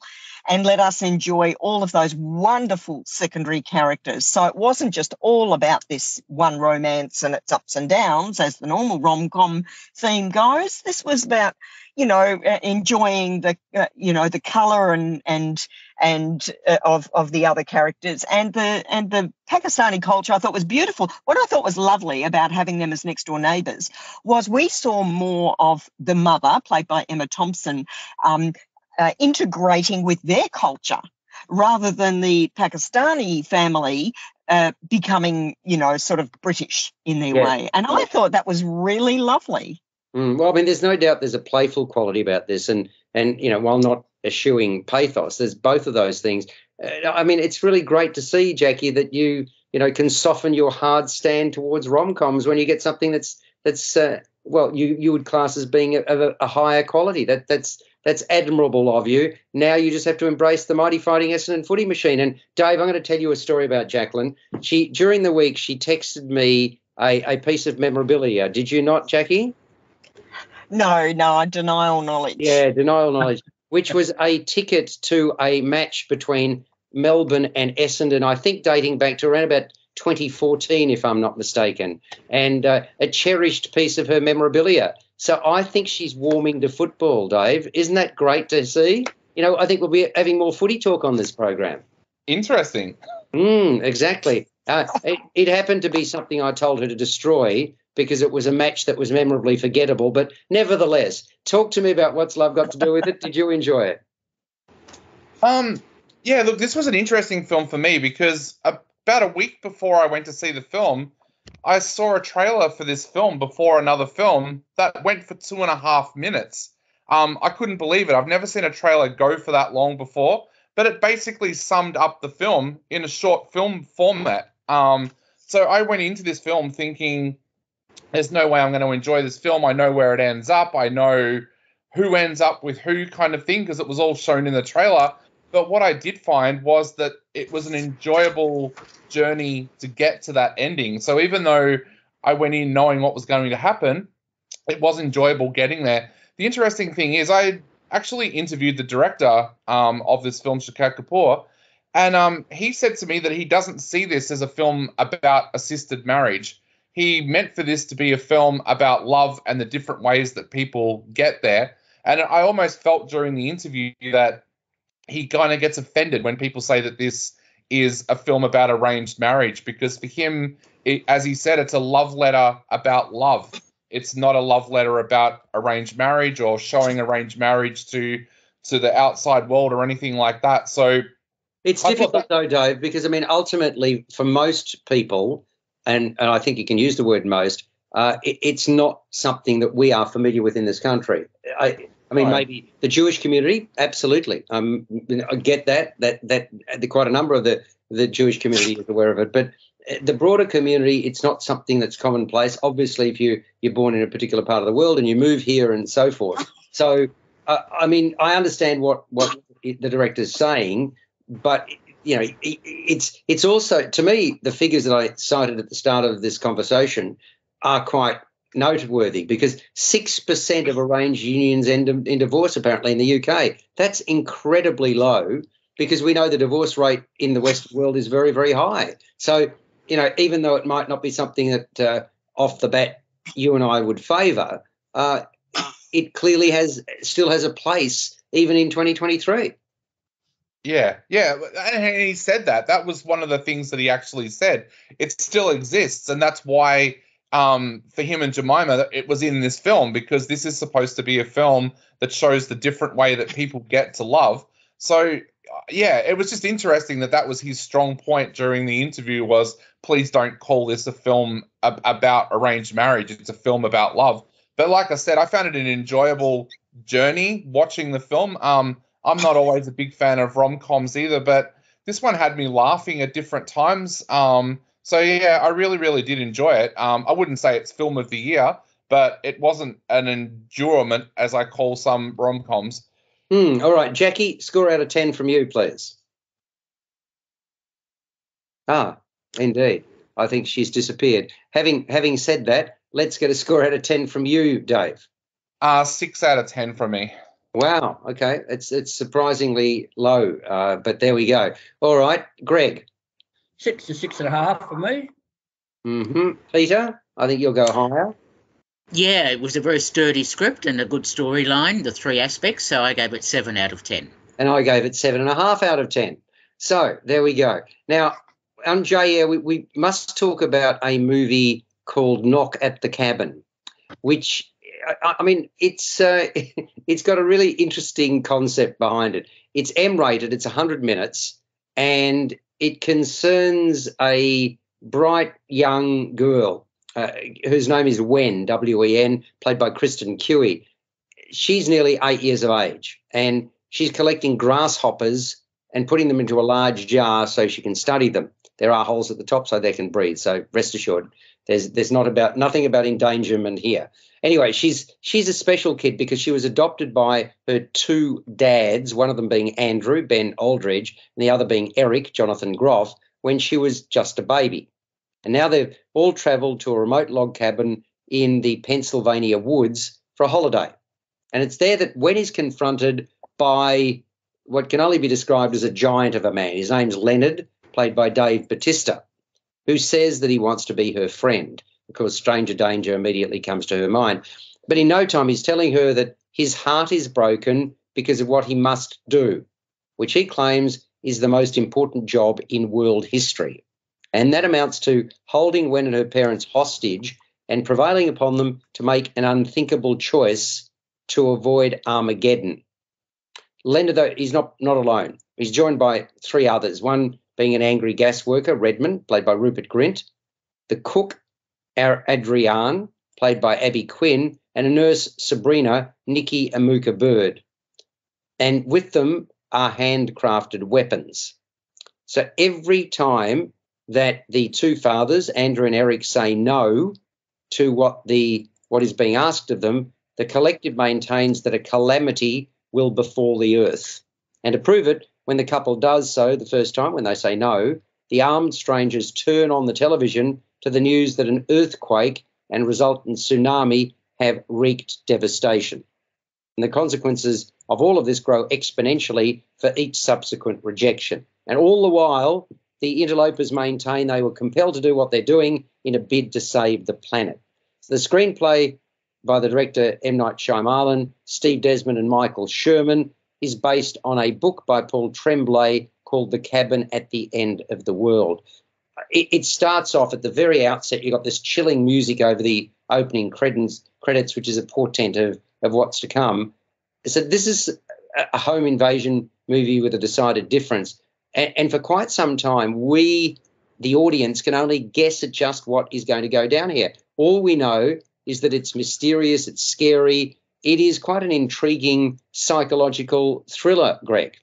and let us enjoy all of those wonderful secondary characters. So it wasn't just all about this one romance and its ups and downs, as the normal rom com theme goes. This was about you know, uh, enjoying the, uh, you know, the color and and and uh, of of the other characters and the and the Pakistani culture. I thought was beautiful. What I thought was lovely about having them as next door neighbours was we saw more of the mother, played by Emma Thompson, um, uh, integrating with their culture rather than the Pakistani family uh, becoming, you know, sort of British in their Yeah. way. And I thought that was really lovely. Mm, well, I mean, there's no doubt there's a playful quality about this, and and you know, while not eschewing pathos, there's both of those things. Uh, I mean, it's really great to see, Jackie, that you you know can soften your hard stand towards rom coms when you get something that's that's uh, well, you you would class as being of a, a higher quality. That that's that's admirable of you. Now you just have to embrace the mighty fighting Essendon footy machine. And Dave, I'm going to tell you a story about Jacqueline. She during the week she texted me a, a piece of memorabilia. Did you not, Jackie? No, no, I deny all knowledge. Yeah, denial knowledge, [laughs] which was a ticket to a match between Melbourne and Essendon, I think dating back to around about 2014, if I'm not mistaken, and uh, a cherished piece of her memorabilia. So I think she's warming to football, Dave. Isn't that great to see? You know, I think we'll be having more footy talk on this program. Interesting. Mm, exactly. Uh, it, it happened to be something I told her to destroy because it was a match that was memorably forgettable. But nevertheless, talk to me about what's love got to do with it. Did you enjoy it? Um, yeah, look, this was an interesting film for me because about a week before I went to see the film, I saw a trailer for this film before another film that went for two and a half minutes. Um, I couldn't believe it. I've never seen a trailer go for that long before, but it basically summed up the film in a short film format. Um, so I went into this film thinking, there's no way I'm going to enjoy this film. I know where it ends up. I know who ends up with who kind of thing because it was all shown in the trailer. But what I did find was that it was an enjoyable journey to get to that ending. So even though I went in knowing what was going to happen, it was enjoyable getting there. The interesting thing is, I actually interviewed the director um, of this film, Shekhar Kapur, and um, he said to me that he doesn't see this as a film about assisted marriage. He meant for this to be a film about love and the different ways that people get there. And I almost felt during the interview that he kind of gets offended when people say that this is a film about arranged marriage because for him, it, as he said, it's a love letter about love. It's not a love letter about arranged marriage or showing arranged marriage to to the outside world or anything like that. So It's I difficult though, Dave, because I mean, ultimately, for most people, and and I think you can use the word most, uh, it, it's not something that we are familiar with in this country. I, I mean, Right. maybe the Jewish community, absolutely. Um, I get that. That that the, quite a number of the the Jewish community is aware of it, but the broader community, it's not something that's commonplace. Obviously, if you you're born in a particular part of the world and you move here and so forth. So, uh, I mean, I understand what what the director's saying, but you know, it, it's it's also to me the figures that I cited at the start of this conversation are quite noteworthy because six percent of arranged unions end in divorce apparently in the UK. That's incredibly low because we know the divorce rate in the Western world is very very high. So you know, even though it might not be something that uh, off the bat you and I would favour, uh, it clearly has still has a place even in 2023. Yeah, yeah, and he said that. That was one of the things that he actually said. It still exists, and that's why um, for him and Jemima, it was in this film because this is supposed to be a film that shows the different way that people get to love. So, yeah, it was just interesting that that was his strong point during the interview was please don't call this a film ab- about arranged marriage. It's a film about love. But like I said, I found it an enjoyable journey watching the film. Um, I'm not always a big fan of rom coms either, but this one had me laughing at different times. Um, so yeah, I really, really did enjoy it. Um, I wouldn't say it's film of the year, but it wasn't an endurement as I call some rom coms. Mm, all right, Jackie, score out of ten from you, please. Ah, indeed. I think she's disappeared. Having having said that, let's get a score out of ten from you, Dave. Uh six out of ten from me. Wow. Okay, it's it's surprisingly low, uh, but there we go. All right, Greg. Six to six and a half for me. Mm-hmm. Peter, I think you'll go higher. Yeah, it was a very sturdy script and a good storyline, the three aspects. So I gave it seven out of ten. And I gave it seven and a half out of ten. So there we go. Now, on JR, we, we must talk about a movie called Knock at the Cabin, which I, I mean, it's uh, [laughs] it's got a really interesting concept behind it. It's M rated. It's 100 minutes, and it concerns a bright young girl uh, whose name is Wen W E N, played by Kristen Cui. She's nearly eight years of age, and she's collecting grasshoppers and putting them into a large jar so she can study them. There are holes at the top so they can breathe. So rest assured, there's there's not about nothing about endangerment here. Anyway, she's she's a special kid because she was adopted by her two dads, one of them being Andrew Ben Aldridge, and the other being Eric Jonathan Groff, when she was just a baby. And now they've all travelled to a remote log cabin in the Pennsylvania woods for a holiday. And it's there that when he's confronted by what can only be described as a giant of a man, his name's Leonard, played by Dave Bautista who says that he wants to be her friend. Of course, stranger danger immediately comes to her mind. But in no time, he's telling her that his heart is broken because of what he must do, which he claims is the most important job in world history. And that amounts to holding Wen and her parents hostage and prevailing upon them to make an unthinkable choice to avoid Armageddon. Leonard, though, he's not, not alone. He's joined by three others. One being an angry gas worker, Redmond, played by Rupert Grint, the cook, Adrienne, played by Abby Quinn, and a nurse, Sabrina, Nikki Amuka Bird. And with them are handcrafted weapons. So every time that the two fathers, Andrew and Eric, say no to what the what is being asked of them, the collective maintains that a calamity will befall the earth. And to prove it, when the couple does so the first time, when they say no, the armed strangers turn on the television to the news that an earthquake and resultant tsunami have wreaked devastation. And the consequences of all of this grow exponentially for each subsequent rejection. And all the while, the interlopers maintain they were compelled to do what they're doing in a bid to save the planet. So the screenplay by the director M. Night Shyamalan, Steve Desmond, and Michael Sherman is based on a book by Paul Tremblay called The Cabin at the End of the World. It, it starts off at the very outset, you've got this chilling music over the opening credits, credits which is a portent of, of what's to come. So, this is a home invasion movie with a decided difference. And, and for quite some time, we, the audience, can only guess at just what is going to go down here. All we know is that it's mysterious, it's scary, it is quite an intriguing psychological thriller, Greg.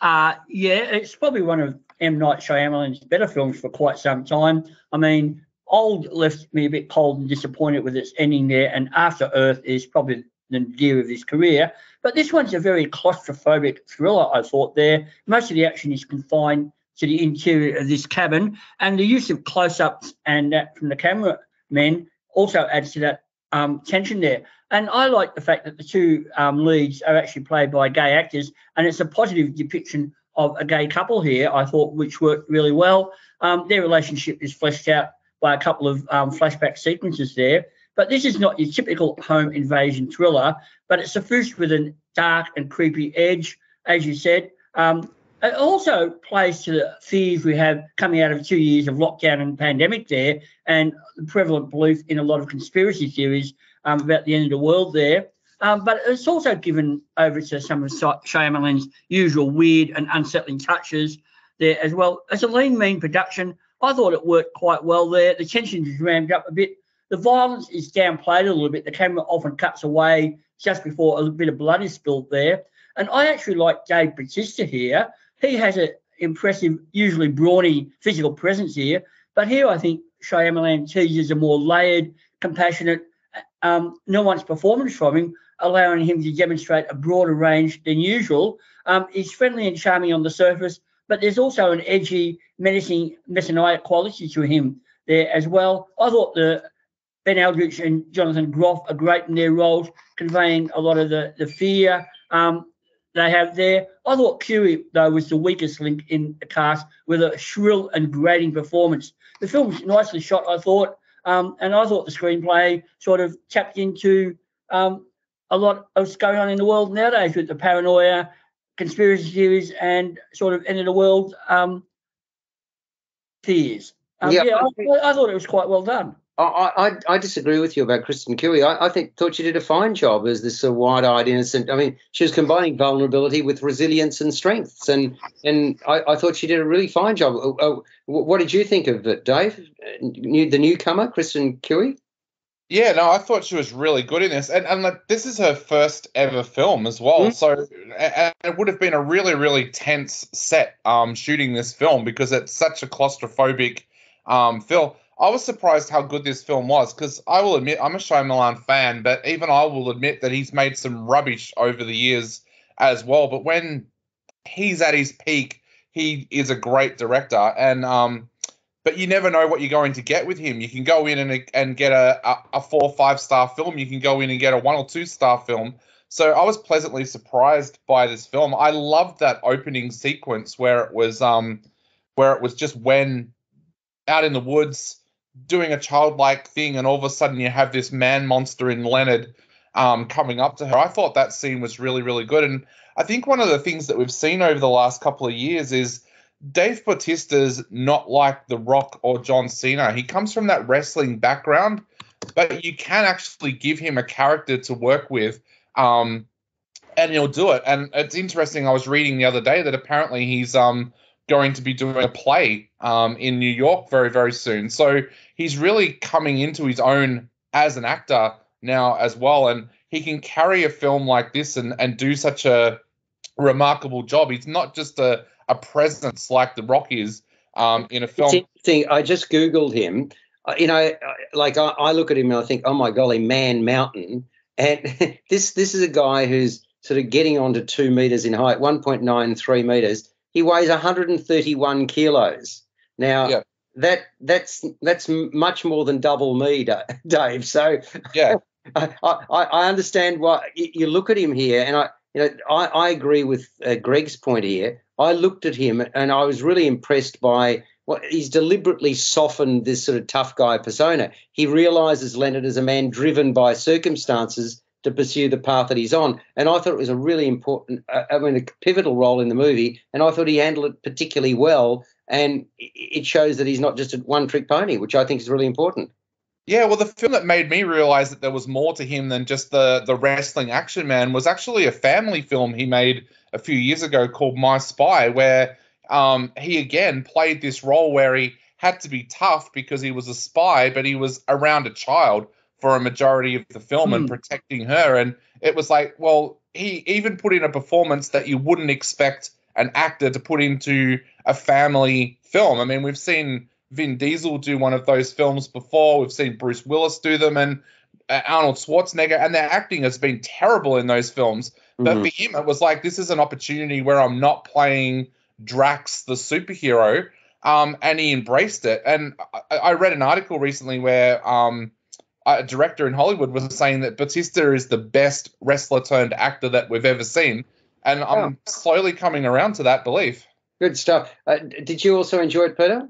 Uh, yeah, it's probably one of M. Night Shyamalan's better films for quite some time. I mean, Old left me a bit cold and disappointed with its ending there, and After Earth is probably the gear of his career. But this one's a very claustrophobic thriller, I thought there. Most of the action is confined to the interior of this cabin, and the use of close-ups and that from the cameramen also adds to that um, tension there. And I like the fact that the two um, leads are actually played by gay actors, and it's a positive depiction of a gay couple here, I thought, which worked really well. Um, their relationship is fleshed out by a couple of um, flashback sequences there. But this is not your typical home invasion thriller, but it's suffused with a dark and creepy edge, as you said. Um, it also plays to the fears we have coming out of two years of lockdown and pandemic there, and the prevalent belief in a lot of conspiracy theories um, about the end of the world there. Um, but it's also given over to some of Shyamalan's usual weird and unsettling touches there as well. It's a lean, mean production. I thought it worked quite well there. The tension is ramped up a bit. The violence is downplayed a little bit. The camera often cuts away just before a bit of blood is spilled there. And I actually like Dave Bautista here. He has an impressive, usually brawny physical presence here. But here I think Shyamalan teases a more layered, compassionate, um, nuanced performance from him, allowing him to demonstrate a broader range than usual. Um, he's friendly and charming on the surface, but there's also an edgy, menacing, messianic quality to him there as well. I thought the Ben Aldridge and Jonathan Groff are great in their roles, conveying a lot of the, the fear um, they have there. I thought Cui, though, was the weakest link in the cast with a shrill and grating performance. The film's nicely shot, I thought, um, and I thought the screenplay sort of tapped into um, a lot of what's going on in the world nowadays with the paranoia conspiracy theories and sort of end of the world um, fears. Um, yeah, yeah I, I, thought it was quite well done. I, I, I disagree with you about Kristen Cui. I, I think thought she did a fine job as this uh, wide-eyed innocent. I mean, she was combining vulnerability with resilience and strengths, and and I, I thought she did a really fine job. Uh, what did you think of it, Dave? New, the newcomer, Kristen Cui. Yeah, no, I thought she was really good in this, and and like, this is her first ever film as well. Mm-hmm. So and it would have been a really really tense set um shooting this film because it's such a claustrophobic um film. I was surprised how good this film was because I will admit I'm a Shyamalan fan, but even I will admit that he's made some rubbish over the years as well. But when he's at his peak, he is a great director, and um but you never know what you're going to get with him. You can go in and and get a, a, four or five star film. You can go in and get a one or two star film. So I was pleasantly surprised by this film. I loved that opening sequence where it was um where it was just when out in the woods doing a childlike thing, and all of a sudden you have this man monster in Leonard um, coming up to her. I thought that scene was really really good, and I think one of the things that we've seen over the last couple of years is Dave Bautista's not like The Rock or John Cena. He comes from that wrestling background, but you can actually give him a character to work with, um, and he'll do it. And it's interesting. I was reading the other day that apparently he's um, going to be doing a play um, in New York very, very soon. So he's really coming into his own as an actor now as well, and he can carry a film like this and and do such a remarkable job. He's not just a a presence like The Rock is um, in a film. It's interesting. I just googled him. Uh, you know, like I, I, look at him and I think, oh my golly, man mountain. And [laughs] this this is a guy who's sort of getting onto two meters in height, 1.93 meters. He weighs 131 kilos. Now. Yeah. That that's that's much more than double me, [laughs] Dave. So yeah, [laughs] I, I, I understand why you look at him here, and I you know I, I agree with uh, Greg's point here. I looked at him and I was really impressed by what he's deliberately softened this sort of tough guy persona. He realizes Leonard is a man driven by circumstances to pursue the path that he's on. And I thought it was a really important, uh, I mean, a pivotal role in the movie. And I thought he handled it particularly well. And it shows that he's not just a one trick pony, which I think is really important. Yeah, well, the film that made me realize that there was more to him than just the the wrestling action man was actually a family film he made a few years ago called My Spy, where um, he again played this role where he had to be tough because he was a spy, but he was around a child for a majority of the film and hmm. protecting her. And it was like, well, he even put in a performance that you wouldn't expect an actor to put into a family film. I mean, we've seen Vin Diesel do one of those films before. We've seen Bruce Willis do them, and uh, Arnold Schwarzenegger, and their acting has been terrible in those films. But Mhm. for him, it was like this is an opportunity where I'm not playing Drax the superhero, um, and he embraced it. And I, I read an article recently where um, a director in Hollywood was saying that Bautista is the best wrestler turned actor that we've ever seen, and I'm slowly coming around to that belief. Good stuff. Uh, did you also enjoy it, Peter?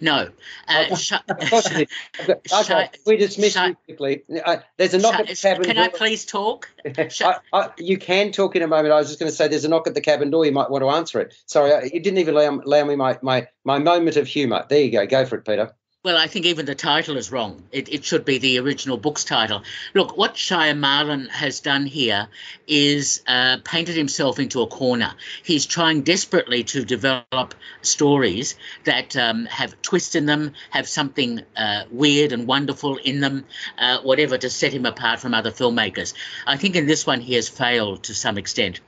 No. Uh, sh- Of course you did. Okay, we dismiss you quickly. Uh, there's a knock sh- at the cabin can I door. please talk? [laughs] I, I, you can talk in a moment. I was just going to say there's a knock at the cabin door. You might want to answer it. Sorry, you didn't even allow, allow me my, my, my moment of humour. There you go. Go for it, Peter. Well, I think even the title is wrong. It, it should be the original book's title. Look, what Shyamalan has done here is uh, painted himself into a corner. He's trying desperately to develop stories that um, have twists in them, have something uh, weird and wonderful in them, uh, whatever, to set him apart from other filmmakers. I think in this one he has failed to some extent.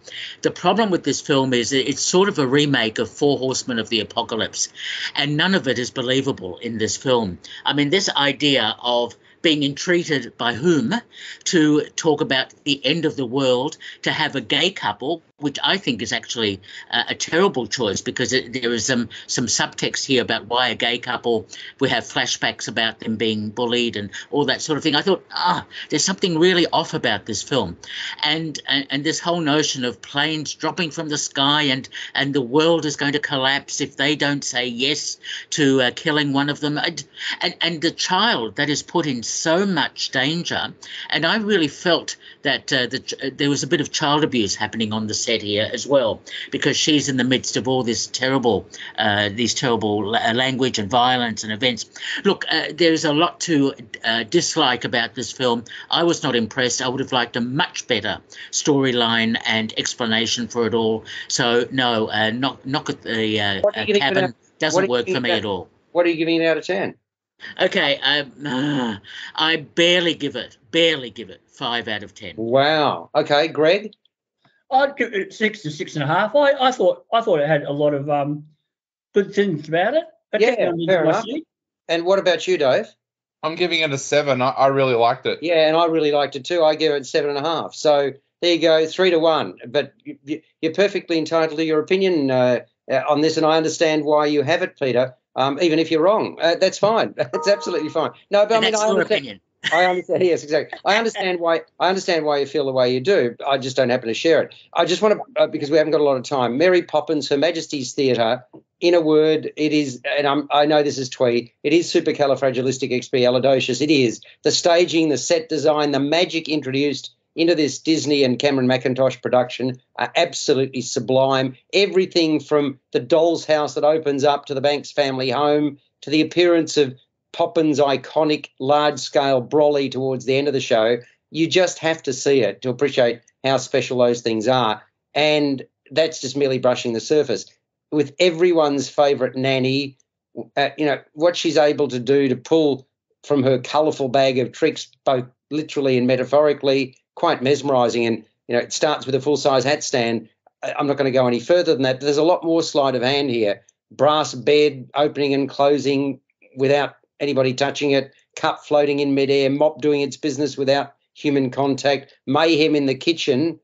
The problem with this film is it's sort of a remake of Four Horsemen of the Apocalypse, and none of it is believable in this film. I mean, this idea of being entreated by whom to talk about the end of the world, to have a gay couple, which I think is actually uh, a terrible choice because it, there is some some subtext here about why a gay couple. We have flashbacks about them being bullied and all that sort of thing. I thought, ah, there's something really off about this film, and and, and this whole notion of planes dropping from the sky and and the world is going to collapse if they don't say yes to uh, killing one of them, and, and and the child that is put in so much danger, and I really felt that uh, the, there was a bit of child abuse happening on the set here as well because she's in the midst of all this terrible uh, these terrible language and violence and events. Look uh, there's a lot to uh, dislike about this film. I was not impressed. I would have liked a much better storyline and explanation for it all. So no uh, knock, knock at the uh, What are you uh, cabin. out- doesn't work for me it at all. What are you giving it out of 10? okay I, [sighs] I barely give it barely give it five out of ten. Wow. Okay, Greg? I'd give it six to six and a half. I, I thought I thought it had a lot of um, good things about it. It Yeah, kept me on the edge fair enough. seat. And what about you, Dave? I'm giving it a seven. I, I really liked it. Yeah, and I really liked it too. I give it seven and a half. So there you go, three to one. But you, you- you're perfectly entitled to your opinion uh, uh, on this, and I understand why you have it, Peter. Um, even if you're wrong, uh, that's fine. [laughs] That's absolutely fine. No, but I And mean, that's I your understand. opinion I understand. Yes, exactly. I understand why. I understand why you feel the way you do. I just don't happen to share it. I just want to uh, because we haven't got a lot of time. Mary Poppins, Her Majesty's Theatre. In a word, it is, and I'm, I know this is twee. It is supercalifragilisticexpialidocious. It is the staging, the set design, the magic introduced into this Disney and Cameron Mackintosh production are absolutely sublime. Everything from the doll's house that opens up to the Banks family home to the appearance of Poppins' iconic large scale brolly towards the end of the show. You just have to see it to appreciate how special those things are. And that's just merely brushing the surface. With everyone's favourite nanny, uh, you know, what she's able to do to pull from her colourful bag of tricks, both literally and metaphorically, quite mesmerising. And, you know, it starts with a full size hat stand. I'm not going to go any further than that. But there's a lot more sleight of hand here. Brass bed opening and closing without anybody touching it, cup floating in midair, mop doing its business without human contact, mayhem in the kitchen,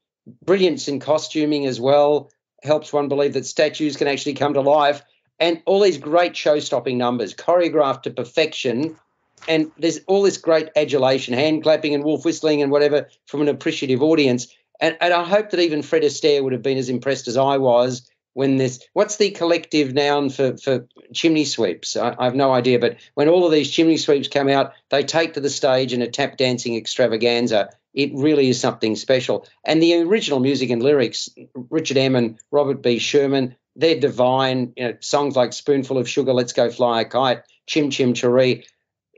brilliance in costuming as well, helps one believe that statues can actually come to life, and all these great show stopping numbers, choreographed to perfection. And there's all this great adulation, hand clapping and wolf whistling and whatever from an appreciative audience. And, and I hope that even Fred Astaire would have been as impressed as I was when this what's the collective noun for for chimney sweeps? I, I have no idea but when all of these chimney sweeps come out they take to the stage in a tap dancing extravaganza. It really is something special. And the original music and lyrics richard m and robert b. Sherman they're divine. You know songs like spoonful of sugar let's go fly a kite chim chim cheree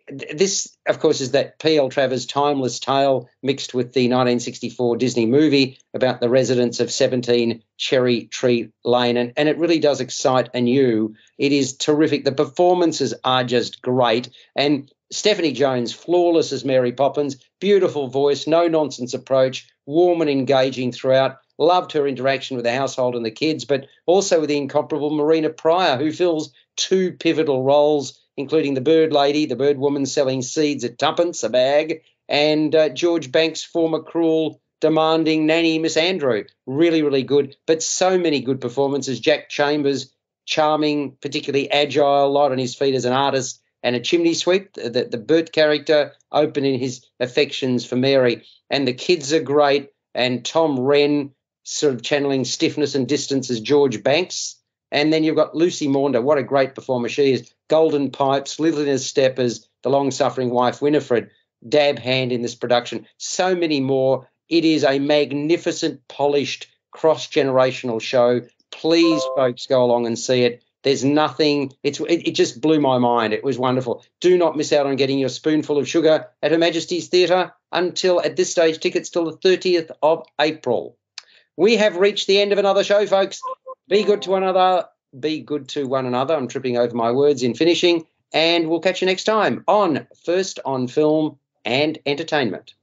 this, of course, is that P.L. Travers' timeless tale mixed with the 1964 Disney movie about the residents of 17 Cherry Tree Lane. And, and it really does excite anew. It is terrific. The performances are just great. And Stephanie Jones, flawless as Mary Poppins, beautiful voice, no nonsense approach, warm and engaging throughout. Loved her interaction with the household and the kids, but also with the incomparable Marina Prior, who fills two pivotal roles including the Bird Lady, the Bird Woman selling seeds at tuppence a bag, and uh, George Banks' former cruel, demanding nanny, Miss Andrew. Really, really good. But so many good performances. Jack Chambers, charming, particularly agile, light on his feet as an artist, and a chimney sweep. The, the Bert character opening his affections for Mary. And the kids are great. And Tom Wren sort of channeling stiffness and distance as George Banks. And then you've got Lucy Maunder. What a great performer she is. Golden Pipes, Littleness Steppers, the long suffering wife Winifred, dab hand in this production. So many more. It is a magnificent, polished, cross generational show. Please, folks, go along and see it. There's nothing. It's it, it, just blew my mind. It was wonderful. Do not miss out on getting your spoonful of sugar at Her Majesty's Theatre until at this stage tickets till the 30th of April. We have reached the end of another show, folks. Be good to one another. Be good to one another. I'm tripping over my words in finishing, and we'll catch you next time on First on Film and Entertainment.